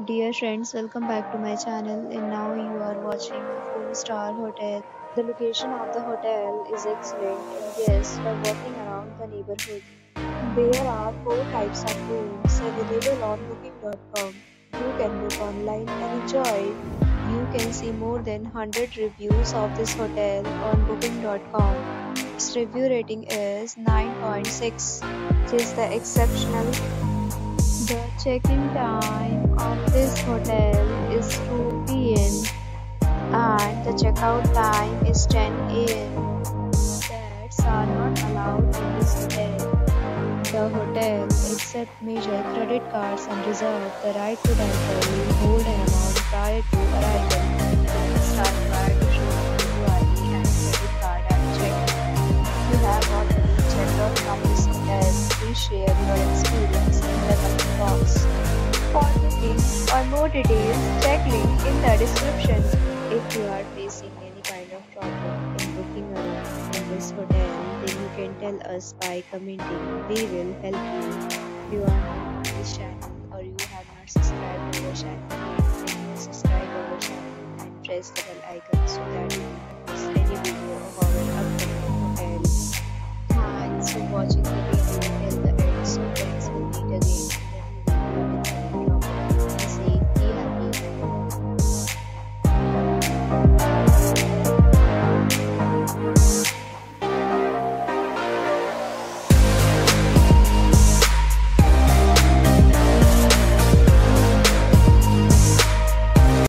Dear friends, welcome back to my channel and now you are watching a 4-star hotel. The location of the hotel is excellent and guests love walking around the neighborhood. There are 4 types of rooms available on booking.com. You can book online and enjoy. You can see more than 100 reviews of this hotel on booking.com. Its review rating is 9.6, which is the exceptional the check-in time of this hotel is 2 p.m. and the checkout time is 10 a.m. Pets are not allowed in this hotel. The hotel accepts major credit cards and reserves the right to temporarily hold an amount prior to arrival. Credit card. If you have already checked out this hotel, please share your experience in the box. For booking or more details, check link in the description. If you are facing any kind of problem in booking a room in this hotel, then you can tell us by commenting. We will help you. If you are new to this channel or you have not subscribed to our channel, then subscribe our channel and press the bell icon so that you don't miss any video of our upcoming